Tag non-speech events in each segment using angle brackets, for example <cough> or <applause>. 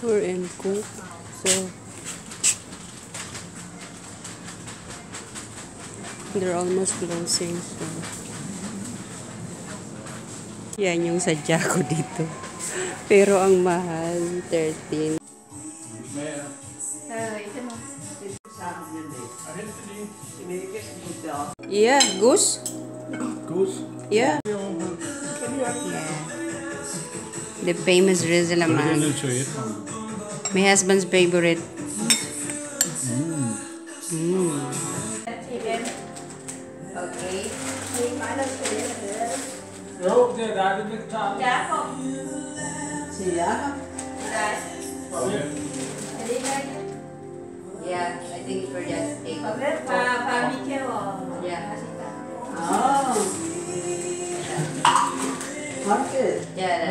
We're in Cook. So, they're almost closing. So, yan yung sadya ko dito. Pero ang mahal, 13. Yeah, goose? Goose. Yeah. Yeah. The famous Rizal My husband's favorite. Okay. Jo, det er dejligt. Det tager vi. Jakob. Til Jakob. Okay. Er det ikke rigtigt? Yeah, I think it's for just eight. Fra, fra Michael og Ja. Asita. Åh. Hold det. Yeah,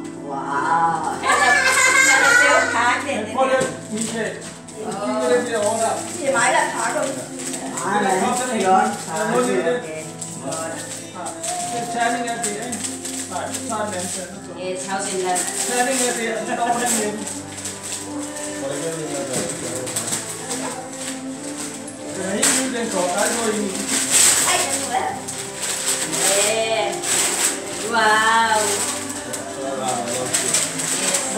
Ja, ja. der er noget til Du har jo blender, Lilian. Blender. Lilian, du har jo en blender. Er det sådan her, du vil gerne have? Men du, du, du, du, du har Så en kan jeg blender. putte æbler. Ja, ja, ja. Du har en blender, du har en blender derhjemme. noget. Ja, stavblæser. Okay. Det skal ikke Bare sagt. lagt, bare lagt på.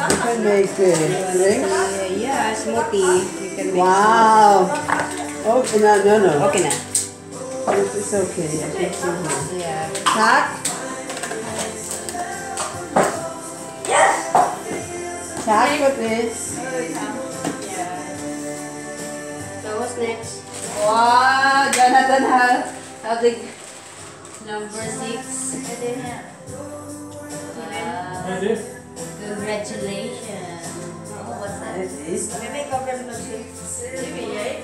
You can make uh, drinks. Uh, yeah, smoothie. You can make. Wow. Oh, no, no, no. Okay na. It's, it's okay. I can see here. Yeah. Tak. Tak for det. So what's next? Wow, Jonathan has have the number six. Er Congratulations. Oh, what's that? Det er Jeg ved godt, hvad det er til. Det ved jeg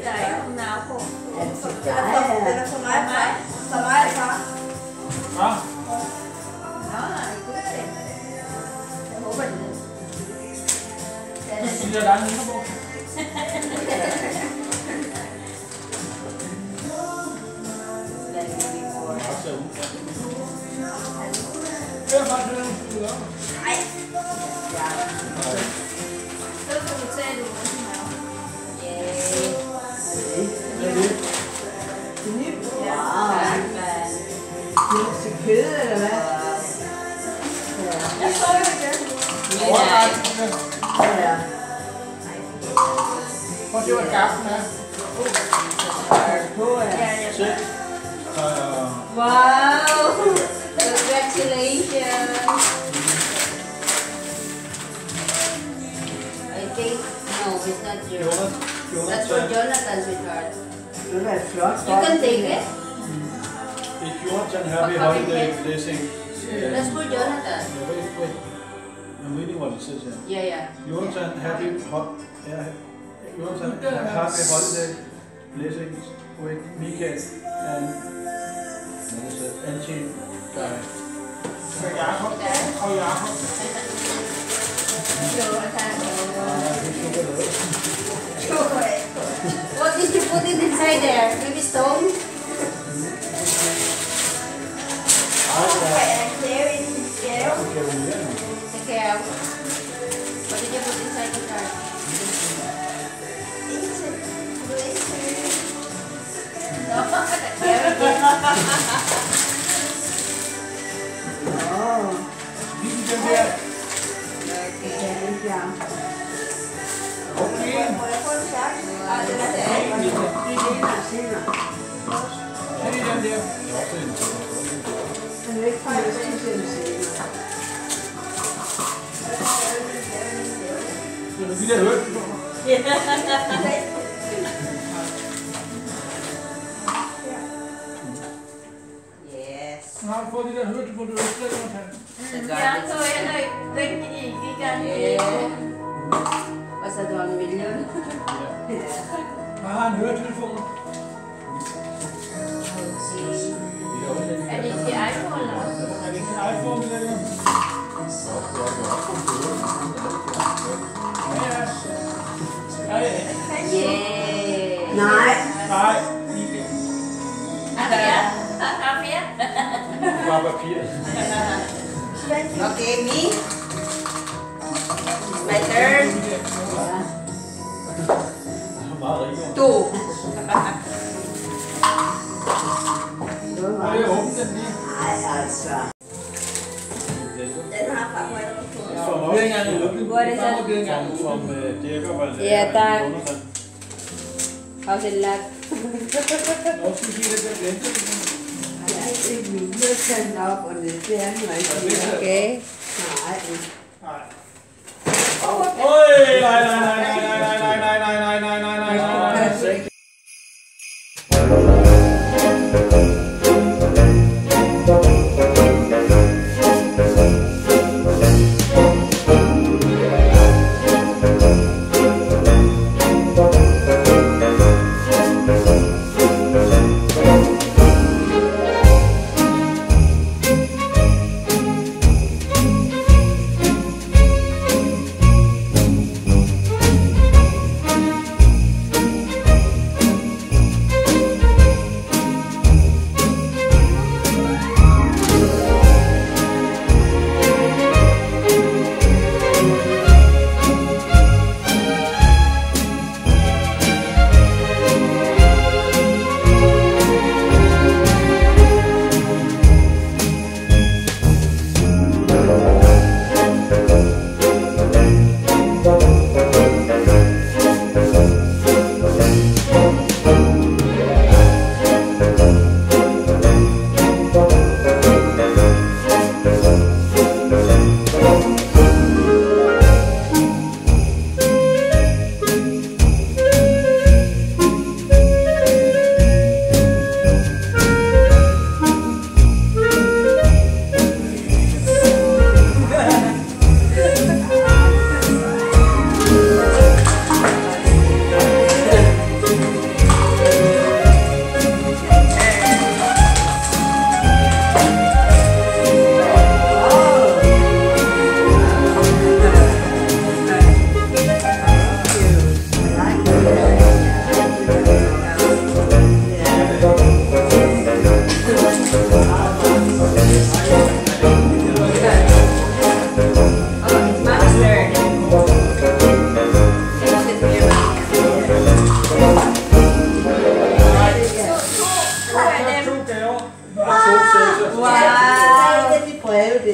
that cloth. You can take it. If you want, and happy holiday, they. Let's go, Jonathan. Wait, wait. I'm reading what it says here. Yeah, yeah. You want yeah. happy hot. Yeah. You want and happy holiday blessings with Mikael and and she died. Sure, I can't. Sure. What did you put it inside there? Maybe stone? Oh, clear in yellow? Okay. What did you put inside the car? It's a blister. <laughs> No, Oh. You can do that. Okay. Yeah. Okay. Senere, senere. Er det der? Den er ikke fra der hørt. Ja. Nu har du fået de der hørte, hvor du ønsker dig at Jeg tog heller ikke. Den gik ikke i gang. Og så dronning Vilhelm. Ja. <laughs> Ah, ein Hörtelefon. Er legt die iPhone auf. Er legt die iPhone wieder. Nein. Nein. Papier? Papier? Papier. Okay, me. Tuh. Ayo, om jadi. Asa. Iya tak. Kau selak. Oke. Ôi, lại lại lại.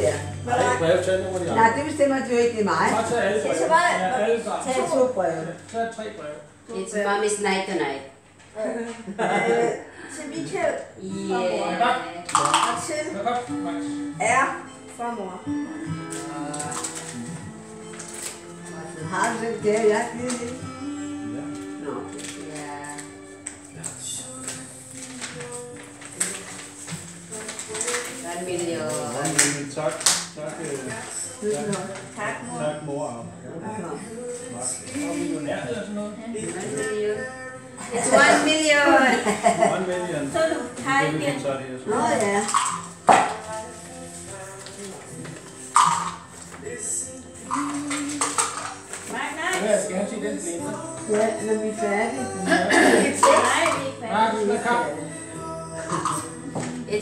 der. Hvor der er ikke brev, tag nogle af de andre. Nej, det bestemmer du ikke, det er mig. Så tag alle brev. Så bare, ja, alle sammen. Tag to breve. Så er tre brev. It's mom is night tonight. øh, til Michael Ja. mor. Yeah. Og til R fra mor. Altså, har du det? der, jeg givet det? Ja. Nå, One million. One million. Tak. Tak, øh, Tak, mor. tak mor. og- Og millionær eller sådan noget. It's one million. One million. Så du tager Det vil igen. vi så her. så. Nå ja. Nej, nej. Ja, skal han sige den blinde? Ja, når vi er færdige. Nej, vi er ikke færdige. Mark, hvad kom?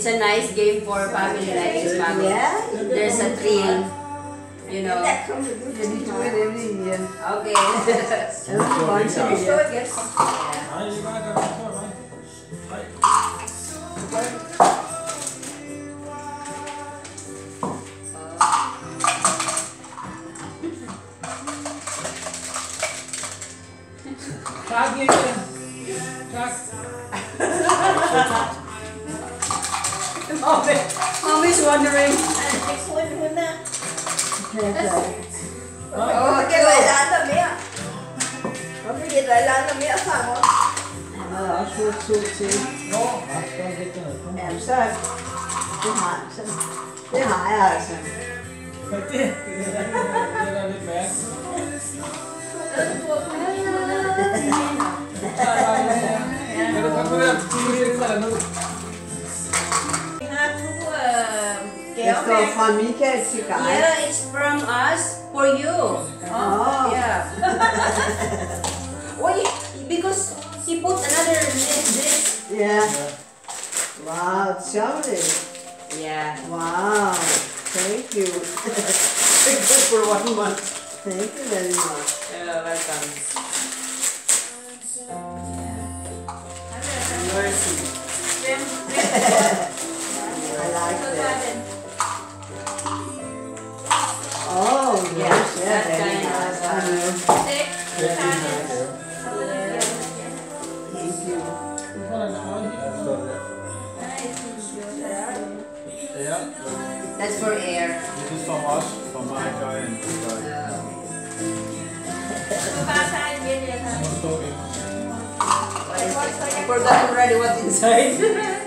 It's a nice game for a family like this family. Ja. There's a thrill, you know. Der kom du. Ja, vi tog. Okay. Ja, det var godt, så vi Stå Mommy's, Mommy's wondering. It's living with that. Åh, det var et andet mere. Hvorfor det var et andet mere, farmor? Han havde også fået to til. Nå, Jamen, så det har, så, det har jeg altså. Ja, det, det, det er da lidt mærkeligt. Ja, det er da lidt mærkeligt. Jeg gaver står med. fra Michael til Guy. Yeah, it's from us for you. Åh, Yeah. <laughs> Why? Because he put another this. ja. Wow, chocolate. Yeah. Wow, thank you. <laughs> Good for one month. Thank you very much. Uh, welcome. Mercy. <laughs> That's for air. This is from us, from my guy and this guy. <laughs> Du kan bare tage igen, jeg tager. Hvor står det? what is it? I forgot already what's <laughs> inside. <laughs>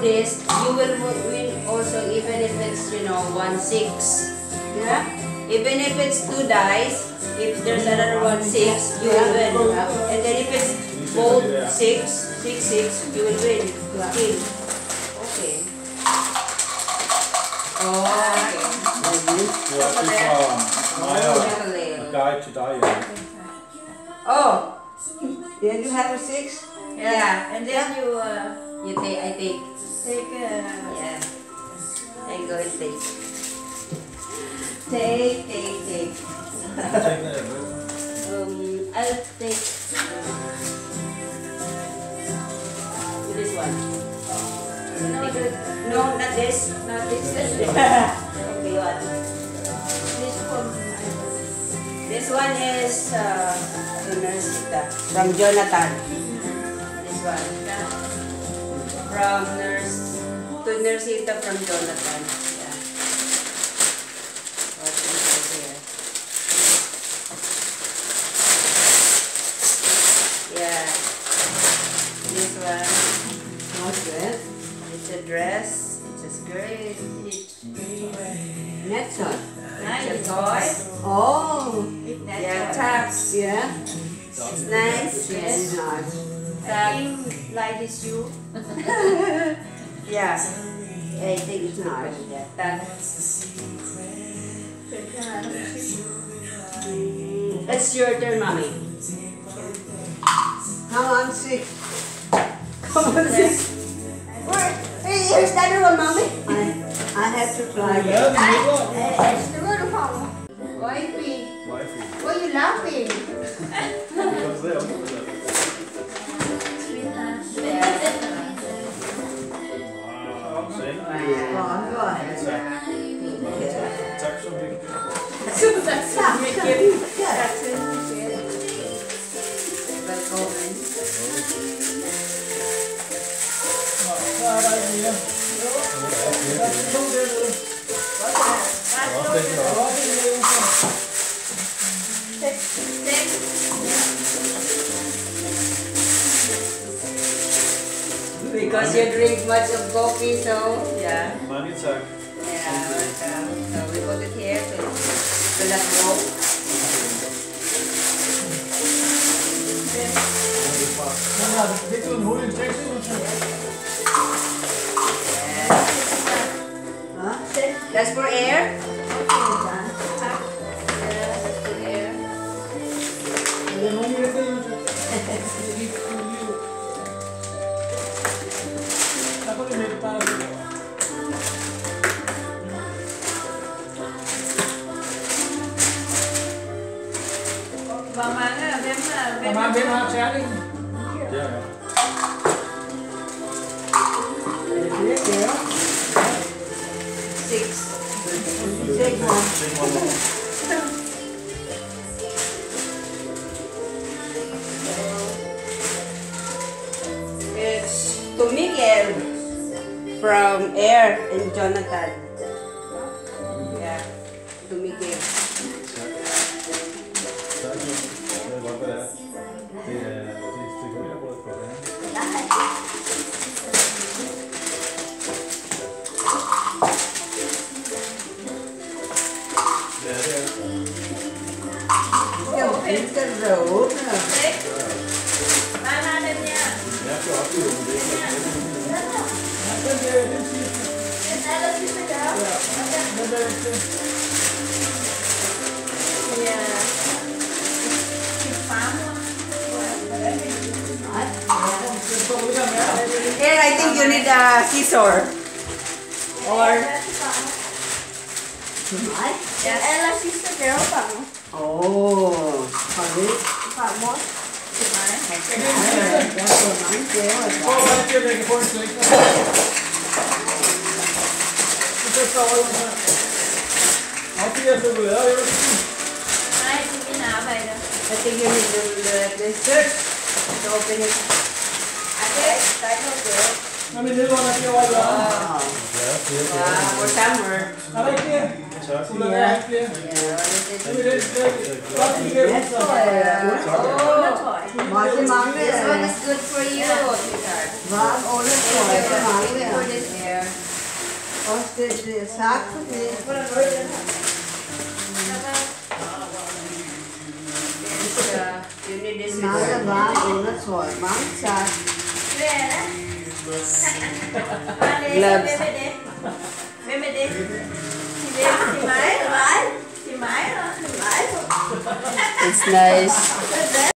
this you will win also even if it's you know one six. Yeah. Even if it's two dice, if there's another one six, you will win. And then if it's both six, six, six, you will win. Still. Okay. Oh, okay. Like this. Ja, det fra mig og Chocolate. guy til dig, ja. Oh, Yeah, you have a six? yeah. And then you uh, You take, I take. Take uh, Yeah. I go and take. Take, take, take. Jeg tænker, jeg. Um, I'll take um, this one. no, the, No, not this. Not this. This <laughs> okay, what? this one. This one is uh, from Jonathan. This one from Nurse to Nursita from Jonathan. Yeah. Here? Yeah. This one. What's that? It's a dress. It's a skirt. One. It's det a er toy. Oh, Yeah, tops. yeah. It's nice. Yes. nice. Like this <laughs> you. Yeah. I think it's nice. Yeah. That. It's your turn, mommy. Come on, six. Come on, sis. Where? Hey, here's the other one, mommy. I, I have to fly. Ja, den ligger. Nu er du. Wifey, Wifey. why are you laughing? <laughs> coffee, so yeah. Money tak. Yeah, welcome. So we put it here to, to let go. Seks år. Take one more. It's to Miguel from Air and Jonathan. Over her. Og det er så ud af, jo. Nej, til mine arbejder. I think you need to uh, this search to open it. Okay, der er ikke noget gave. Når vi nede under det over i hjørnet. Wow. Ja, flere Wow, for summer. Der ikke flere? Tak. Ulla, der ikke flere. Yeah, what is Så vi it? den sted. Godt, vi kan Jeg tror, jeg Undertøj. Mange, mange This one is good for you, Sweetheart. varm undertøj. Thank Der you mange for her. this air. Også det, det er sagt for det. This, uh, you need this Mange one. varme undertøj. Mange Gloves. It's nice. <laughs>